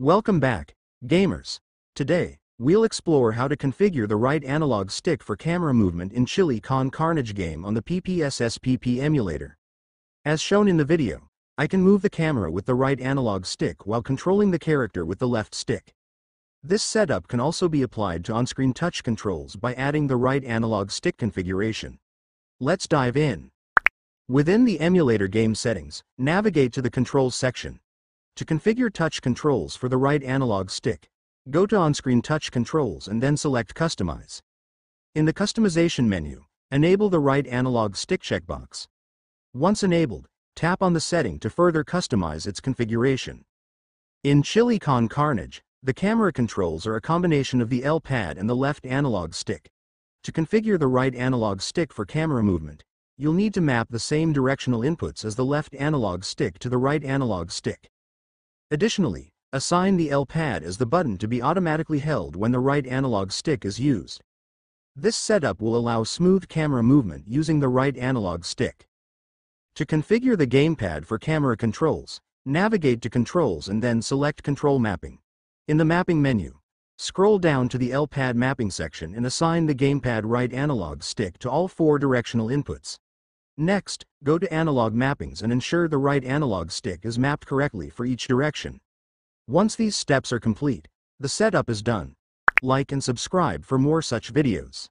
Welcome back, gamers. Today, we'll explore how to configure the right analog stick for camera movement in Chili Con Carnage game on the PPSSPP emulator. As shown in the video, I can move the camera with the right analog stick while controlling the character with the left stick. This setup can also be applied to on-screen touch controls by adding the right analog stick configuration. Let's dive in. Within the emulator game settings, navigate to the Controls section. To configure touch controls for the right analog stick, go to On-Screen Touch Controls and then select Customize. In the Customization menu, enable the right analog stick checkbox. Once enabled, tap on the setting to further customize its configuration. In Chili Con Carnage, the camera controls are a combination of the L-pad and the left analog stick. To configure the right analog stick for camera movement, you'll need to map the same directional inputs as the left analog stick to the right analog stick. Additionally, assign the L-pad as the button to be automatically held when the right analog stick is used. This setup will allow smooth camera movement using the right analog stick. To configure the gamepad for camera controls, navigate to Controls and then select Control Mapping. In the Mapping menu, scroll down to the L-pad mapping section and assign the gamepad right analog stick to all four directional inputs. Next, go to Analog Mappings and ensure the right analog stick is mapped correctly for each direction. Once these steps are complete, the setup is done. Like and subscribe for more such videos.